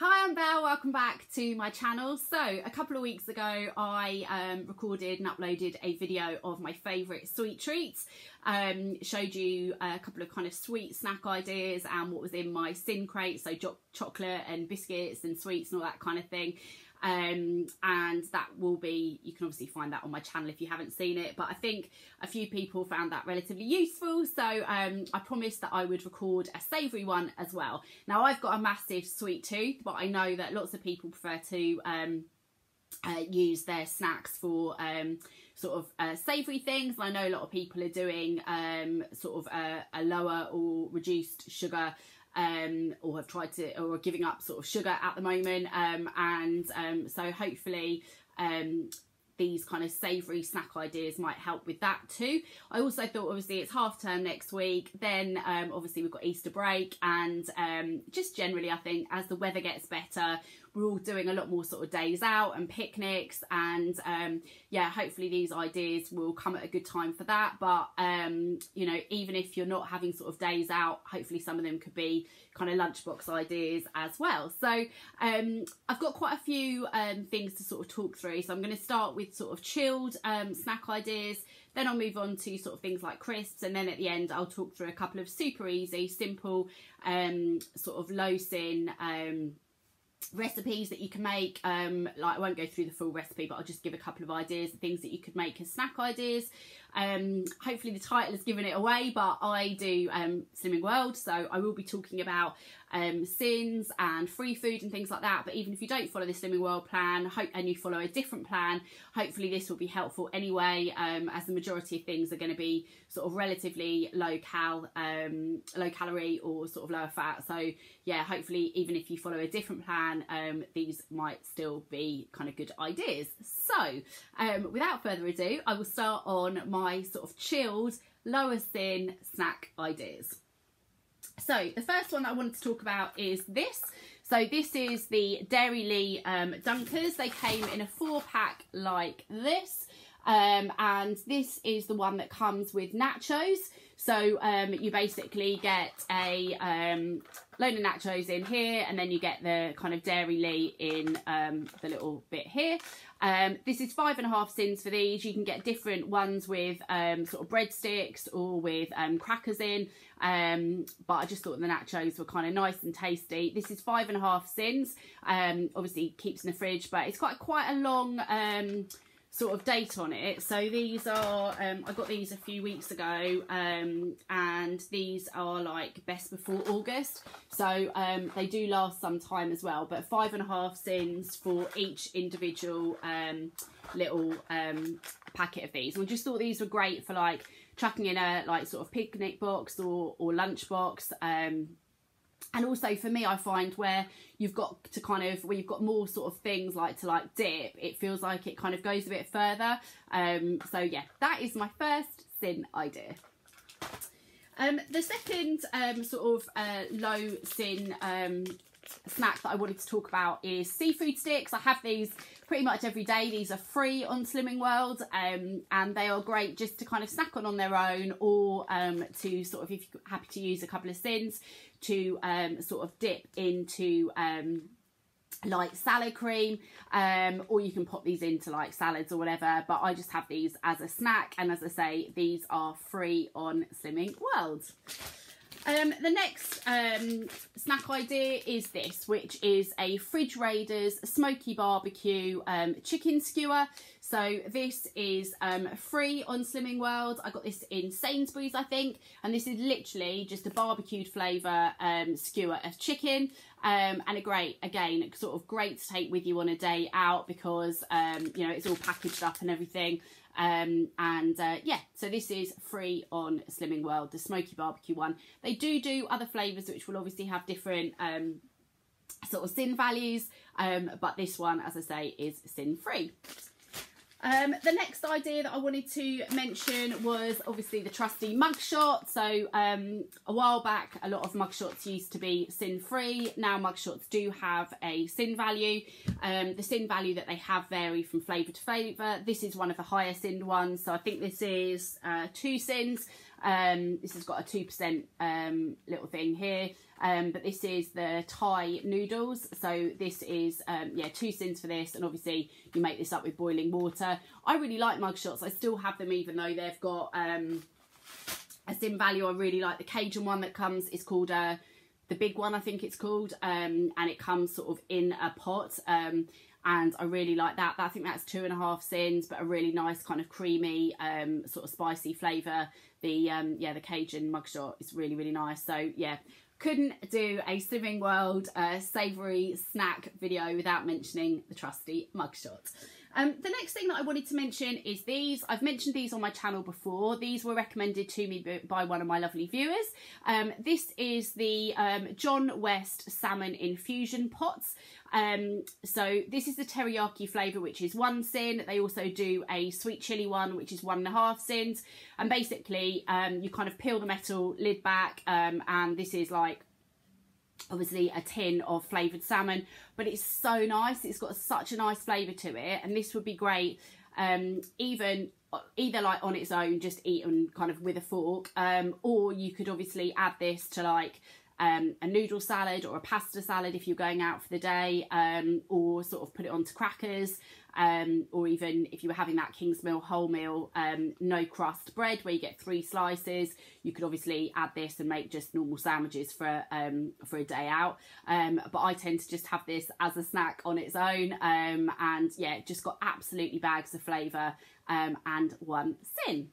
Hi, I'm Belle. Welcome back to my channel. So, a couple of weeks ago, I um, recorded and uploaded a video of my favourite sweet treats. Um, showed you a couple of kind of sweet snack ideas and what was in my sin crate, so chocolate and biscuits and sweets and all that kind of thing um, and that will be you can obviously find that on my channel if you haven't seen it but I think a few people found that relatively useful so um, I promised that I would record a savoury one as well now I've got a massive sweet tooth but I know that lots of people prefer to um, uh, use their snacks for um, sort of uh, savoury things. I know a lot of people are doing um, sort of a, a, lower or reduced sugar um, or have tried to or are giving up sort of sugar at the moment. Um, and um, so hopefully um, these kind of savoury snack ideas might help with that too. I also thought obviously it's half term next week, then um, obviously we've got Easter break, and um, just generally, I think as the weather gets better, we're all doing a lot more sort of days out and picnics, and um, yeah, hopefully these ideas will come at a good time for that. But um, you know, even if you're not having sort of days out, hopefully some of them could be kind of lunchbox ideas as well. So um, I've got quite a few um, things to sort of talk through. So I'm going to start with sort of chilled um, snack ideas. Then I'll move on to sort of things like crisps. And then at the end, I'll talk through a couple of super easy, simple, um, sort of low sin recipes that you can make um like i won't go through the full recipe but i'll just give a couple of ideas things that you could make as snack ideas um hopefully the title has given it away but i do um slimming world so i will be talking about um, sins and free food and things like that. But even if you don't follow the Slimming World plan hope, and you follow a different plan, hopefully this will be helpful anyway, um, as the majority of things are going to be sort of relatively low cal, um, low calorie or sort of lower fat. So yeah, hopefully even if you follow a different plan, um, these might still be kind of good ideas. So um, without further ado, I will start on my sort of chilled lower sin snack ideas. So the first one I wanted to talk about is this. So this is the Dairylea um, Dunkers. They came in a four pack like this. Um, and this is the one that comes with nachos. So um, you basically get a um, load of nachos in here and then you get the kind of Dairylea in um, the little bit here. Um, this is five and a half sins for these. You can get different ones with um, sort of breadsticks or with um, crackers in. Um, but I just thought the nachos were kind of nice and tasty. This is five and a half sins. Um, obviously keeps in the fridge, but it's quite quite a long um, sort of date on it. So these are, um, I got these a few weeks ago um, and these are like best before August. So um, they do last some time as well, but five and a half sins for each individual um, little um, packet of these. And I just thought these were great for like chucking in a like sort of picnic box or, or lunch box. And also for me i find where you've got to kind of where you've got more sort of things like to like dip it feels like it kind of goes a bit further um so yeah that is my first sin idea um the second um sort of uh low sin um snack that I wanted to talk about is seafood sticks. I have these pretty much every day. These are free on Slimming World um, and they are great just to kind of snack on on their own or um, to sort of, if you're happy to use a couple of sins, to um, sort of dip into um, like salad cream um, or you can pop these into like salads or whatever but I just have these as a snack and as I say these are free on Slimming World. Um, the next um, snack idea is this, which is a Fridge Raiders Smoky Barbecue um, chicken skewer. So this is um, free on Slimming World. I got this in Sainsbury's, I think. And this is literally just a barbecued flavour um, skewer of chicken. Um, and a great, again, sort of great to take with you on a day out because, you know, it's all packaged up and everything. Um, and uh, yeah, so this is free on Slimming World, the smoky barbecue one. They do do other flavours which will obviously have different um, sort of sin values, um, but this one, as I say, is sin free. Um, the next idea that I wanted to mention was obviously the trusty mugshot. So um, a while back, a lot of mugshots used to be sin free. Now mugshots do have a sin value. Um, the sin value that they have vary from flavour to flavour. This is one of the higher sin ones. So I think this is uh, two sins Um, this has got a 2% um, little thing here. Um, but this is the Thai noodles. So this is, um, yeah, two sins for this. And obviously you make this up with boiling water. I really like mug shots. I still have them even though they've got um, a sin value. I really like the Cajun one that comes. It's called uh, the big one, I think it's called. Um, and it comes sort of in a pot. Um, and I really like that. I think that's two and a half sins, but a really nice kind of creamy, um, sort of spicy flavour. The um, yeah, the Cajun mugshot is really really nice. So yeah, couldn't do a Slimming World uh, savoury snack video without mentioning the trusty mugshot. Um, the next thing that I wanted to mention is these. I've mentioned these on my channel before. These were recommended to me by one of my lovely viewers. Um, this is the um, John West Salmon Infusion Pots. Um, so this is the teriyaki flavour, which is one sin. They also do a sweet chili one, which is one and a half sins. And basically, um, you kind of peel the metal lid back, um, and this is like obviously a tin of flavoured salmon, but it's so nice. It's got such a nice flavour to it, and this would be great. Um, even either like on its own, just eaten kind of with a fork, um, or you could obviously add this to like um, a noodle salad or a pasta salad if you're going out for the day, um, or sort of put it onto crackers, um, or even if you were having that Kingsmill wholemeal um, no crust bread where you get three slices, you could obviously add this and make just normal sandwiches for um, for a day out. Um, but I tend to just have this as a snack on its own, and yeah, just got absolutely bags of flavour and one sin.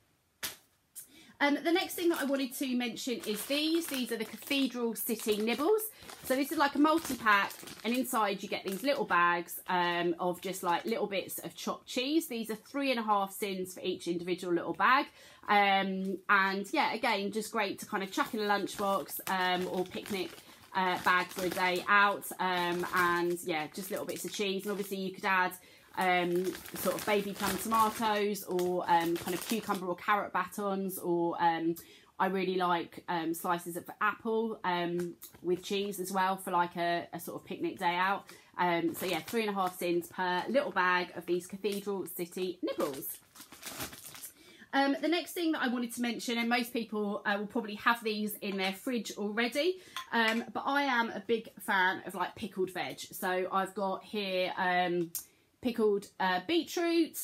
Um, the next thing that I wanted to mention is these. These are the Cathedral City Nibbles. So this is like a multi-pack and inside you get these little bags um, of just like little bits of chopped cheese. These are three and a half sins for each individual little bag. Um, and yeah, again, just great to kind of chuck in a lunchbox um, or picnic uh, bag for a day out. Um, and yeah, just little bits of cheese. And obviously you could add um, sort of baby plum tomatoes or um, kind of cucumber or carrot batons or um, I really like um, slices of apple um, with cheese as well for like a, a sort of picnic day out. Um, so yeah, three and a half sins per little bag of these Cathedral City nibbles. Um, the next thing that I wanted to mention, and most people uh, will probably have these in their fridge already, um, but I am a big fan of like pickled veg. So I've got here um, pickled uh, beetroot,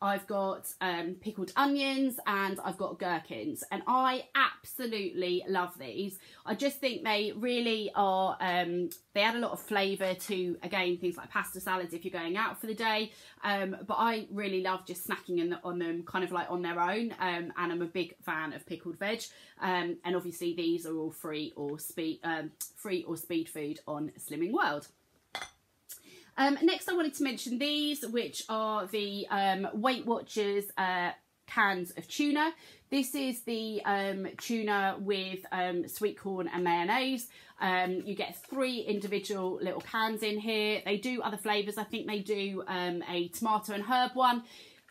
I've got um, pickled onions and I've got gherkins and I absolutely love these. I just think they really are, um, they add a lot of flavour to, again, things like pasta salads if you're going out for the day. Um, but I really love just snacking the, on them kind of like on their own um, and I'm a big fan of pickled veg. Um, and obviously these are all free or speed, um, free or speed food on Slimming World. Um, next, I wanted to mention these, which are the um, Weight Watchers uh, cans of tuna. This is the um, tuna with um, sweet corn and mayonnaise. Um, you get three individual little cans in here. They do other flavours. I think they do um, a tomato and herb one.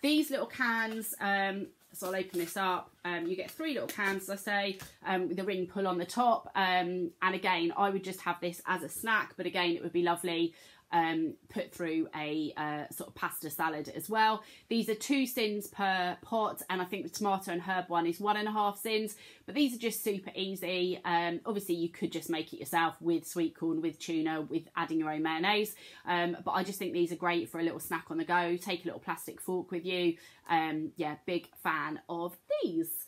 These little cans, um, so I'll open this up. Um, you get three little cans, I say, with a ring pull on the top. And again, I would just have this as a snack, but again, it would be lovely um, put through a uh, sort of pasta salad as well. These are two sins per pot, and I think the tomato and herb one is one and a half sins. But these are just super easy. Um, obviously, you could just make it yourself with sweet corn, with tuna, with adding your own mayonnaise. Um, but I just think these are great for a little snack on the go. Take a little plastic fork with you. Um, yeah, big fan of these.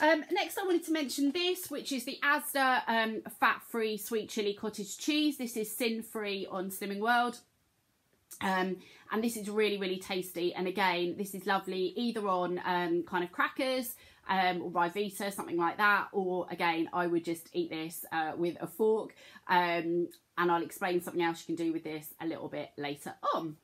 Um, next, I wanted to mention this, which is the Asda um, fat-free sweet chili cottage cheese. This is sin-free on Slimming World. Um, and this is really, really tasty. And again, this is lovely either on um, kind of crackers um, or Ryvita, something like that. Or again, I would just eat this uh, with a fork. Um, and I'll explain something else you can do with this a little bit later on.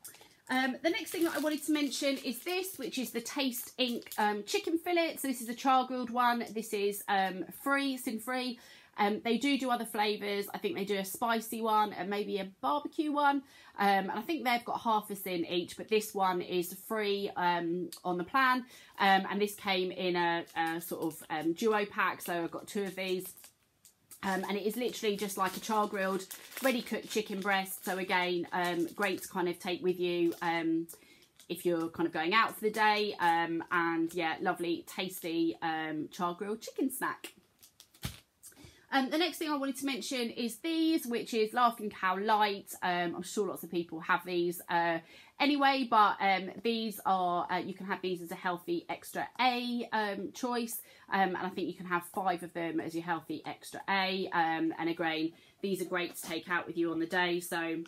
Um, the next thing that I wanted to mention is this, which is the Taste Inc Um, chicken fillet. So this is a char grilled one. This is um, free, sin free. Um, they do do other flavours. I think they do a spicy one and maybe a barbecue one. Um, and I think they've got half a sin each, but this one is free um, on the plan. And this came in a, a sort of duo pack, so I've got two of these. Um, and it is literally just like a char grilled, ready cooked chicken breast. So again, um, great to kind of take with you. Um, if you're kind of going out for the day. Um, and yeah, lovely, tasty um, char grilled chicken snack. Um, the next thing I wanted to mention is these, which is Laughing Cow Light. Um, I'm sure lots of people have these uh, anyway, but um, these are, uh, you can have these as a healthy extra A um, choice. Um, and I think you can have five of them as your healthy extra A. Um, and again, these are great to take out with you on the day. So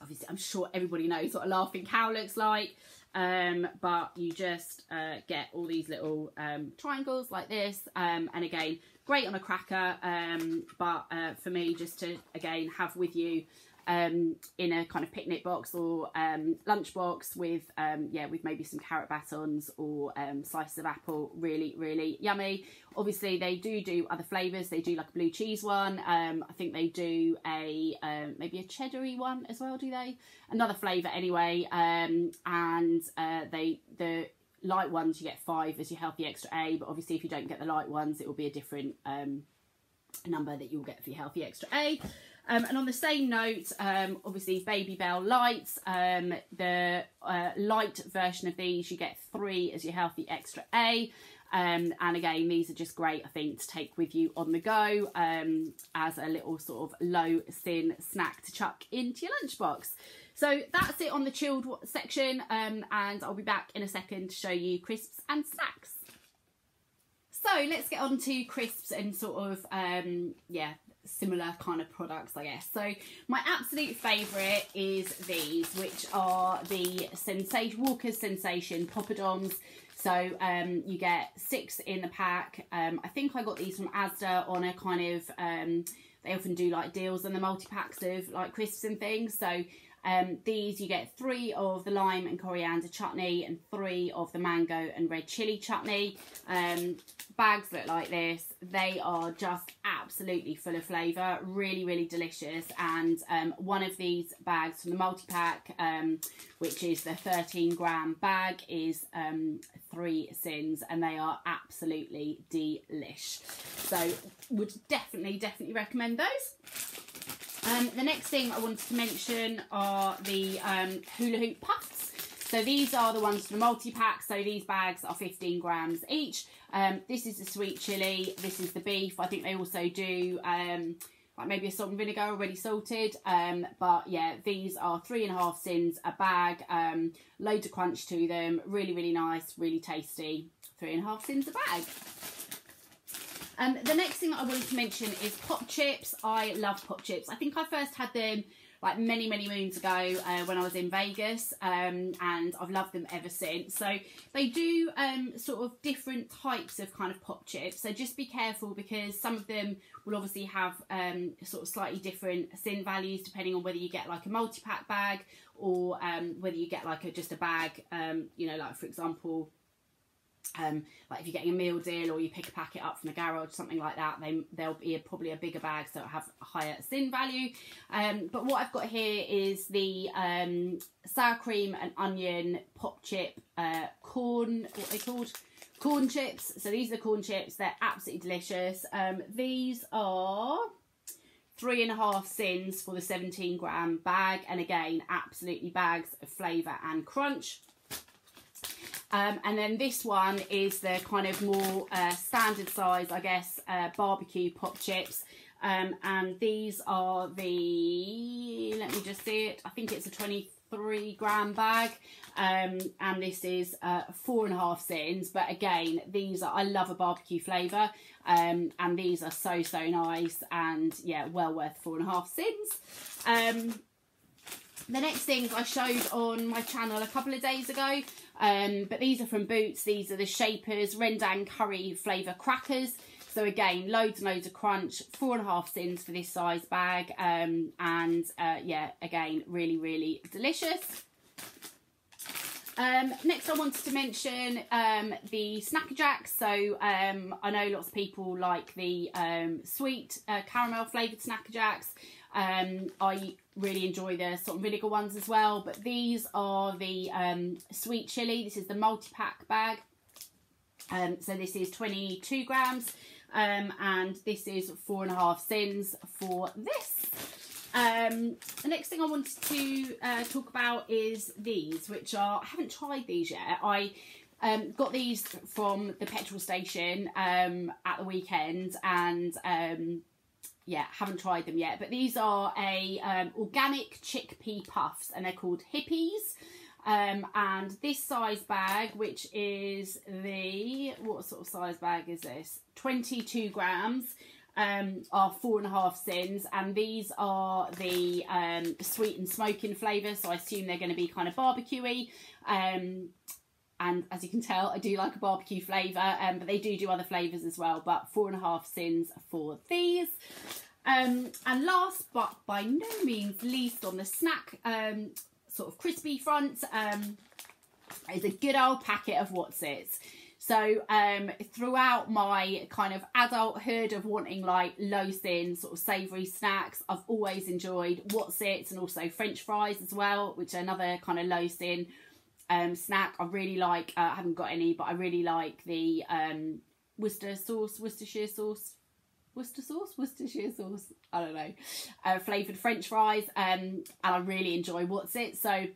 obviously, I'm sure everybody knows what a Laughing Cow looks like. Um, but you just uh, get all these little um, triangles like this and again great on a cracker but uh, for me just to again have with you um, in a kind of picnic box or um, lunch box with um, yeah with maybe some carrot batons or um, slices of apple. Really really yummy. Obviously they do do other flavors. They do like a blue cheese one. Um, I think they do a um, maybe a cheddary one as well do they? Another flavor anyway. And uh, they the light ones you get five as your healthy extra A but obviously if you don't get the light ones it will be a different um, number that you'll get for your healthy extra A um, and on the same note, um, obviously Babybel Lights, um, the uh, light version of these, you get three as your healthy extra A. Um, and again, these are just great, I think, to take with you on the go um, as a little sort of low sin snack to chuck into your lunchbox. So that's it on the chilled section, um, and I'll be back in a second to show you crisps and snacks. So let's get on to crisps and sort of, yeah, similar kind of products, I guess. So my absolute favourite is these, which are the Sensation Walker's Sensation Poppadoms. So um, you get six in the pack. Um, I think I got these from Asda on a kind of, um, they often do like deals on the multi-packs of like crisps and things. So um, these you get three of the lime and coriander chutney and three of the mango and red chili chutney. Um, bags look like this. They are just absolutely full of flavour, really, really delicious. And um, one of these bags from the multi-pack, um, which is the 13 gram bag, is um, three sins and they are absolutely delish. So would definitely, definitely recommend those. Um, the next thing I wanted to mention are the um, hula hoop puffs. So these are the ones the multi-pack. So these bags are 15 grams each. Um, this is the sweet chili. This is the beef. I think they also do um, like maybe a salt and vinegar already salted. Um, but yeah, these are three and a half sins a bag. Um, loads of crunch to them. Really, really nice. Really tasty. Three and a half sins a bag. Um, the next thing that I wanted to mention is pop chips. I love pop chips. I think I first had them like many, many moons ago uh, when I was in Vegas um, and I've loved them ever since. So they do um, sort of different types of kind of pop chips. So just be careful because some of them will obviously have um, sort of slightly different sin values depending on whether you get like a multi-pack bag or um, whether you get like a, just a bag, um, you know, like for example, um, like if you're getting a meal deal or you pick a packet up from the garage, something like that, they, they'll be a, probably a bigger bag, so it'll have a higher sin value. Um, but what I've got here is the um, sour cream and onion pop chip uh, corn, what they called? Corn chips. So these are the corn chips. They're absolutely delicious. Um, these are three and a half sins for the 17 gram bag. And again, absolutely bags of flavour and crunch. Um, and then this one is the kind of more uh, standard size, I guess, uh, barbecue pop chips. Um, and these are the, let me just see it, I think it's a 23 gram bag. Um, and this is uh, four and a half sins. But again, these are, I love a barbecue flavour. Um, and these are so, so nice. And yeah, well worth four and a half sins. The next things I showed on my channel a couple of days ago um, but these are from Boots. These are the Shapers Rendang Curry Flavour Crackers. So again, loads and loads of crunch, four and a half sins for this size bag. Um, and uh, yeah, again, really, really delicious. Um, next I wanted to mention um, the Snack a Jacks. So um, I know lots of people like the um, sweet uh, caramel flavoured Snack a Jacks. Um, I really enjoy the salt and vinegar ones as well. But these are the um, sweet chili. This is the multi-pack bag. Um, so this is 22 grams. Um, and this is four and a half sins for this. Um, the next thing I wanted to uh, talk about is these, which are I haven't tried these yet. I um, got these from the petrol station um, at the weekend, and um, yeah, haven't tried them yet. But these are a um, organic chickpea puffs, and they're called Hippeas. Um, and this size bag, which is the what sort of size bag is this? Twenty two grams. Um, are four and a half sins, and these are the um, sweet and smoking flavour. So I assume they're going to be kind of barbecuey. And as you can tell, I do like a barbecue flavour, um, but they do do other flavours as well. But four and a half sins for these. Um, and last but by no means least on the snack um, sort of crispy front um, is a good old packet of Wotsits. So um, throughout my kind of adulthood of wanting like low sin sort of savoury snacks, I've always enjoyed Wotsits and also French fries as well, which are another kind of low sin um, snack. I really like. Uh, I haven't got any, but I really like the um, Worcester sauce, Worcestershire sauce, Worcester sauce, Worcestershire sauce. I don't know. Uh, flavored French fries, um, and I really enjoy Wotsits. So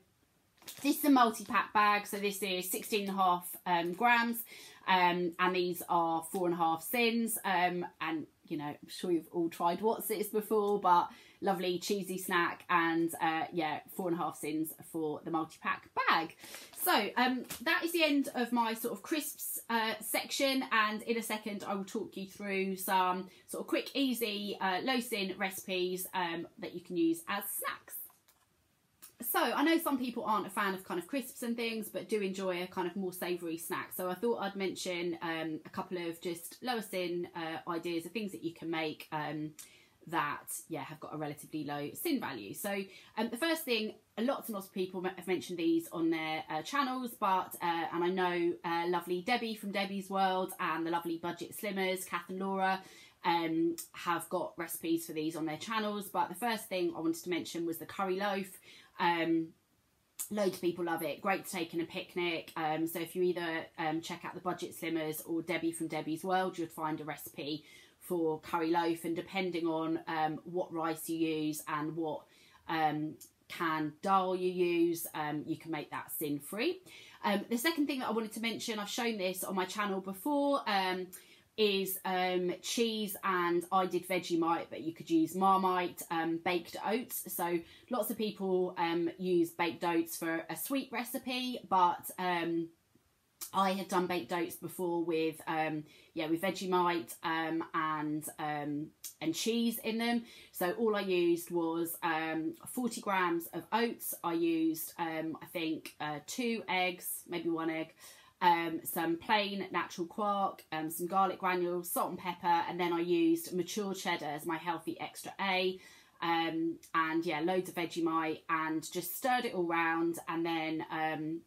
this is a multi-pack bag. So this is 16 and a half um, grams, um, and these are four and a half sins. Um, and you know, I'm sure you've all tried Wotsits before, but lovely cheesy snack and uh, yeah four and a half sins for the multi-pack bag. So um, that is the end of my sort of crisps uh, section. And in a second I will talk you through some sort of quick easy uh, low sin recipes um, that you can use as snacks. So I know some people aren't a fan of kind of crisps and things, but do enjoy a kind of more savoury snack. So I thought I'd mention um, a couple of just lower sin uh, ideas of things that you can make um, that yeah have got a relatively low sin value. So um, the first thing, lots and lots of people have mentioned these on their uh, channels, but uh, and I know uh, lovely Debbie from Debbie's World and the lovely Budget Slimmers, Kath and Laura. Um, have got recipes for these on their channels, but the first thing I wanted to mention was the curry loaf. Um, loads of people love it. Great to take in a picnic. Um, so if you either um, check out the Budget Slimmers or Debbie from Debbie's World, you'd find a recipe for curry loaf and depending on um, what rice you use and what um, canned dal you use um, you can make that sin free um, the second thing that I wanted to mention I've shown this on my channel before um, is um, cheese and I did Vegemite but you could use Marmite baked oats. So lots of people use baked oats for a sweet recipe but I had done baked oats before with um, yeah with Vegemite um, and um, and cheese in them. So all I used was um, 40 grams of oats. I used um, I think uh, two eggs, maybe one egg, um, some plain natural quark, some garlic granules, salt and pepper, and then I used mature cheddar as my healthy extra A. And yeah, loads of Vegemite, and just stirred it all round, and then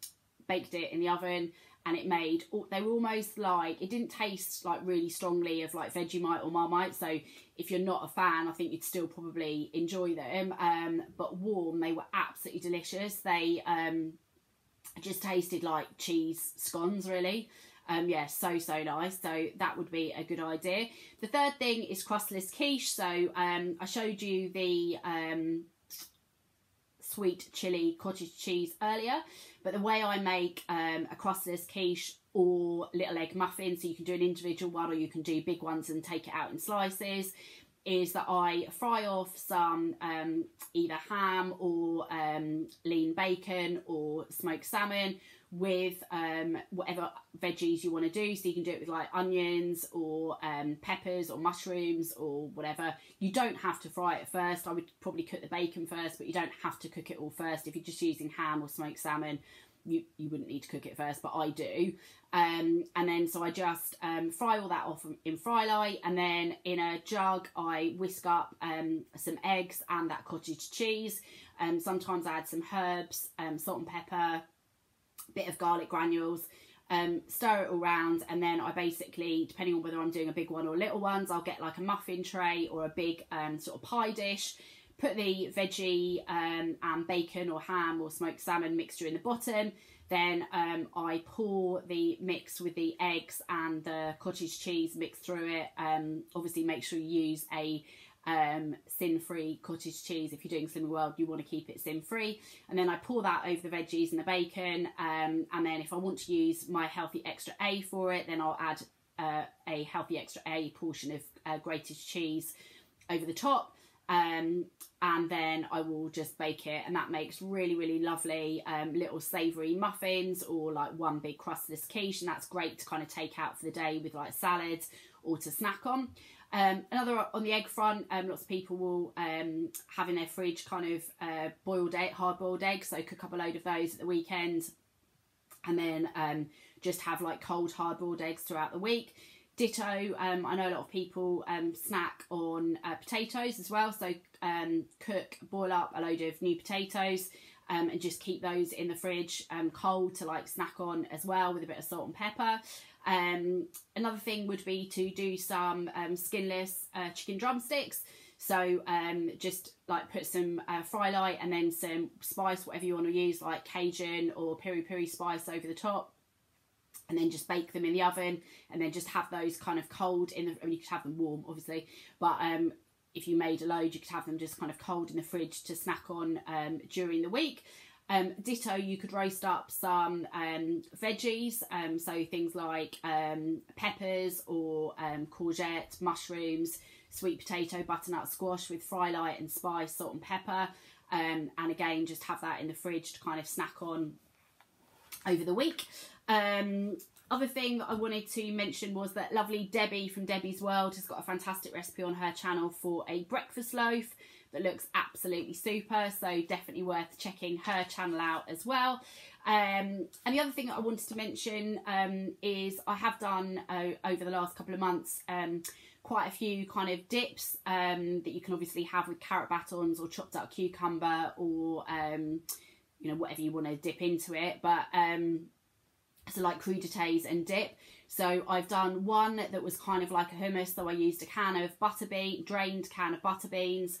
baked it in the oven and it made they were almost like it didn't taste like really strongly of like Vegemite or Marmite. So if you're not a fan, I think you'd still probably enjoy them. Um, but warm, they were absolutely delicious. They um, just tasted like cheese scones, really. Um, yeah, so so nice. So that would be a good idea. The third thing is crustless quiche. So um, I showed you the um, sweet chili cottage cheese earlier. But the way I make um, a crustless quiche or little egg muffin, so you can do an individual one or you can do big ones and take it out in slices, is that I fry off some um, either ham or um, lean bacon or smoked salmon with um, whatever veggies you want to do. So you can do it with like onions or um, peppers or mushrooms or whatever. You don't have to fry it first. I would probably cook the bacon first, but you don't have to cook it all first. If you're just using ham or smoked salmon, you, you wouldn't need to cook it first, but I do. Um, and then so I just um, fry all that off in fry light, and then in a jug I whisk up um, some eggs and that cottage cheese. Um, sometimes I add some herbs, um, salt and pepper, bit of garlic granules. Um, stir it all around, and then I basically, depending on whether I'm doing a big one or little ones, I'll get like a muffin tray or a big um, sort of pie dish put the veggie um, and bacon or ham or smoked salmon mixture in the bottom. Then um, I pour the mix with the eggs and the cottage cheese mix through it. Um, obviously, make sure you use a um, sin-free cottage cheese. If you're doing Slimming World, you want to keep it sin-free. And then I pour that over the veggies and the bacon. Um, and then if I want to use my healthy extra A for it, then I'll add uh, a healthy extra A portion of uh, grated cheese over the top. Um, and then I will just bake it, and that makes really, really lovely um, little savoury muffins or like one big crustless quiche, and that's great to kind of take out for the day with like salads or to snack on. Um, another on the egg front, um, lots of people will um, have in their fridge kind of uh, boiled egg, hard boiled eggs. So cook up a load of those at the weekend, and then um, just have like cold hard boiled eggs throughout the week. Ditto, um, I know a lot of people um, snack on uh, potatoes as well. So cook, boil up a load of new potatoes. And just keep those in the fridge and cold to like snack on as well with a bit of salt and pepper. Um, another thing would be to do some um, skinless uh, chicken drumsticks. So um, just like put some uh, fry light and then some spice, whatever you want to use, like Cajun or piri piri spice over the top. And then just bake them in the oven, and then just have those kind of cold in the. I mean, you could have them warm, obviously, but um, if you made a load, you could have them just kind of cold in the fridge to snack on um, during the week. Um, ditto, you could roast up some um, veggies, um, so things like um, peppers or um, courgette, mushrooms, sweet potato, butternut squash with fry light and spice, salt and pepper. Um, and again, just have that in the fridge to kind of snack on over the week. Other thing that I wanted to mention was that lovely Debbie from Debbie's World has got a fantastic recipe on her channel for a breakfast loaf that looks absolutely super. So definitely worth checking her channel out as well. Um, and the other thing that I wanted to mention um, is I have done uh, over the last couple of months um, quite a few kind of dips um, that you can obviously have with carrot batons or chopped up cucumber or um, you know whatever you want to dip into it. But um, so like crudités and dip. So I've done one that was kind of like a hummus. So I used a can of butter bean, drained can of butter beans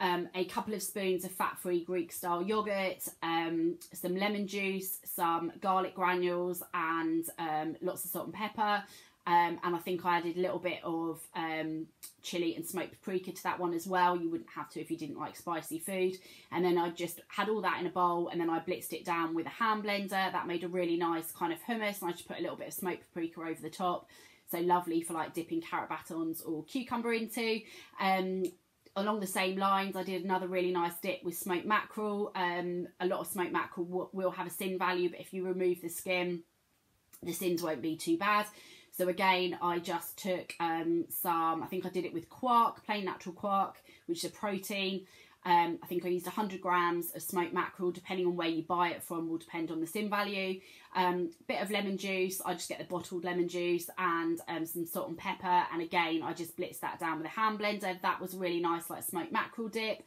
um, a couple of spoons of fat-free Greek-style yogurt, um, some lemon juice, some garlic granules, and um, lots of salt and pepper. Um, and I think I added a little bit of um, chili and smoked paprika to that one as well. You wouldn't have to if you didn't like spicy food. And then I just had all that in a bowl and then I blitzed it down with a hand blender. That made a really nice kind of hummus. And I just put a little bit of smoked paprika over the top so lovely for like dipping carrot batons or cucumber into. Um, along the same lines, I did another really nice dip with smoked mackerel. Um, a lot of smoked mackerel will have a sin value, but if you remove the skin, the sins won't be too bad. So again, I just took um, some, I think I did it with quark, plain natural quark, which is a protein. Um, I think I used 100 grams of smoked mackerel, depending on where you buy it from, will depend on the sin value. Um, bit of lemon juice, I just get the bottled lemon juice and um, some salt and pepper. And again, I just blitz that down with a hand blender. That was really nice, like smoked mackerel dip.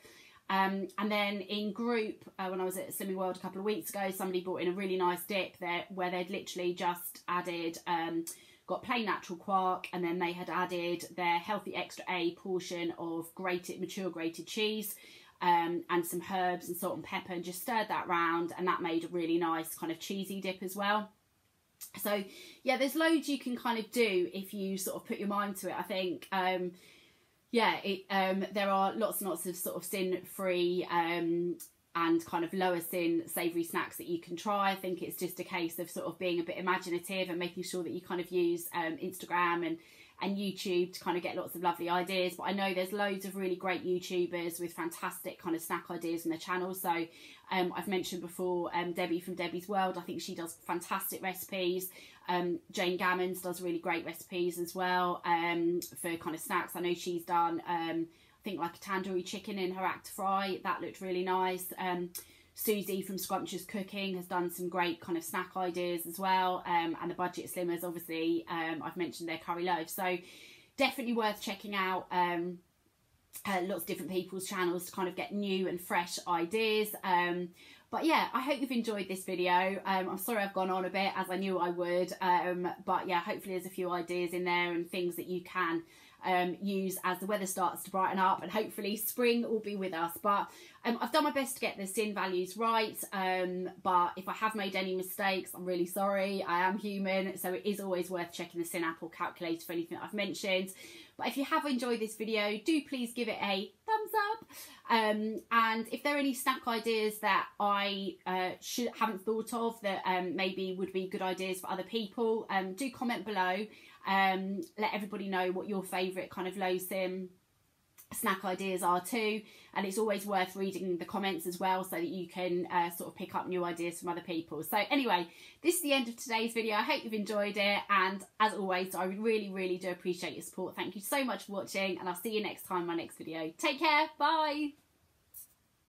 Um, and then in group, uh, when I was at Slimming World a couple of weeks ago, somebody brought in a really nice dip there where they'd literally just added um, got plain natural quark and then they had added their healthy extra A portion of grated mature grated cheese um, and some herbs and salt and pepper and just stirred that round and that made a really nice kind of cheesy dip as well. So yeah, there's loads you can kind of do if you sort of put your mind to it. I think um, yeah, it, um, there are lots and lots of sort of sin-free um, and kind of lower sin savoury snacks that you can try. I think it's just a case of sort of being a bit imaginative and making sure that you kind of use um, Instagram and and YouTube to kind of get lots of lovely ideas. But I know there's loads of really great YouTubers with fantastic kind of snack ideas on their channel. So um, I've mentioned before um, Debbie from Debbie's World. I think she does fantastic recipes. Um, Jane Gammons does really great recipes as well um, for kind of snacks. I know she's done, um, think like a tandoori chicken in her ActiFry. That looked really nice. Um, Susie from Scrumptious Cooking has done some great kind of snack ideas as well. Um, and the Budget Slimmers, obviously, um, I've mentioned their curry loaf. So definitely worth checking out. Um, uh, lots of different people's channels to kind of get new and fresh ideas. Um, but yeah, I hope you've enjoyed this video. Um, I'm sorry I've gone on a bit as I knew I would. Um, but yeah, hopefully there's a few ideas in there and things that you can um, use as the weather starts to brighten up and hopefully spring will be with us. But um, I've done my best to get the SIN values right, um, but if I have made any mistakes, I'm really sorry. I am human, so it is always worth checking the SIN app or calculator for anything I've mentioned. But if you have enjoyed this video, do please give it a thumbs up. Um, and if there are any snack ideas that I uh, should haven't thought of that um, maybe would be good ideas for other people, um, do comment below. Um, let everybody know what your favourite kind of low sin snack ideas are too. And it's always worth reading the comments as well so that you can uh, sort of pick up new ideas from other people. So anyway this is the end of today's video. I hope you've enjoyed it. And as always i really really do appreciate your support. Thank you so much for watching and i'll see you next time in my next video. Take care. Bye